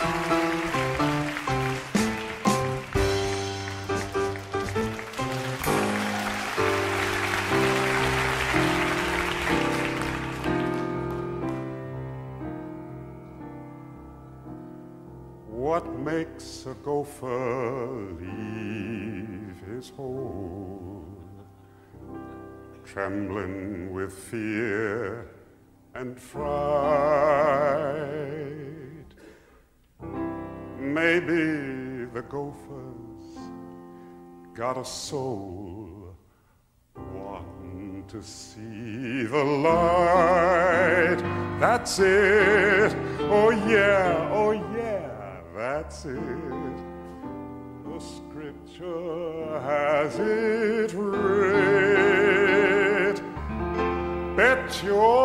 What makes a gopher leave his hole? Trembling with fear and fright. Maybe the gopher's got a soul wanting to see the light. That's it. Oh yeah, oh yeah, that's it. The scripture has it writ. Bet your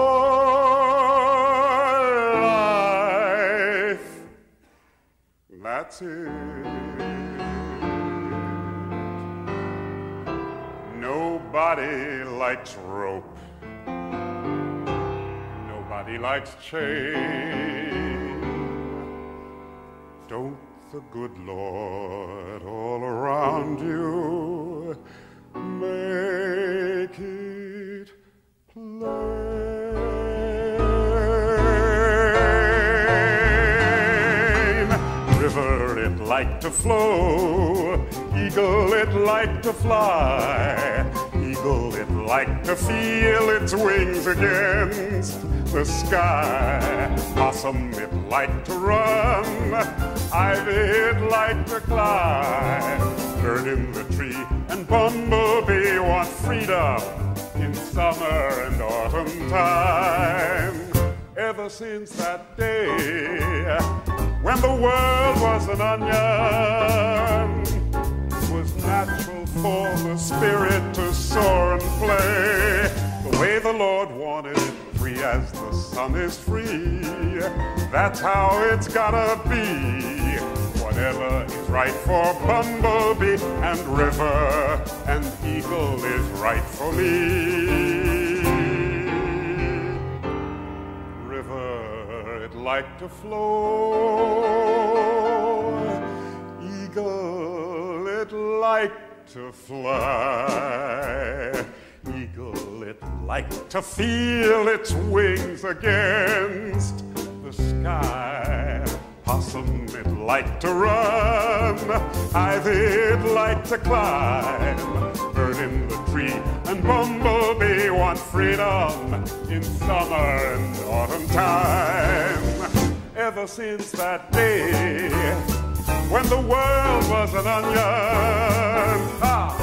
That's it. Nobody likes rope. Nobody likes chain. Don't the good Lord all around you make it like to flow, eagle it like to fly, eagle it like to feel its wings against the sky. Possum it like to run, ivy it like to climb, bird in the tree and bumblebee want freedom in summer and autumn time. Ever since that day when the world was an onion, it was natural for the spirit to soar and play the way the Lord wanted it, free as the sun is free. That's how it's gotta be. Whatever is right for bumblebee and river and eagle is right for me. Like to flow. Eagle, it like to fly. Eagle, it like to feel its wings against the sky. Possum, it like to run. Ivy, it like to climb. Bird in the tree and bumblebee want freedom in summer and autumn time. Since that day when the world was an onion, ah,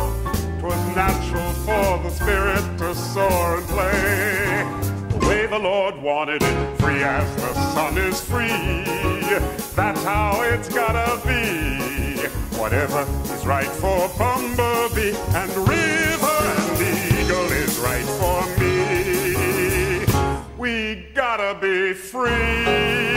'twas natural for the spirit to soar and play the way the Lord wanted it, free as the sun is free. That's how it's gotta be. Whatever is right for bumblebee and river and eagle is right for me. We gotta be free.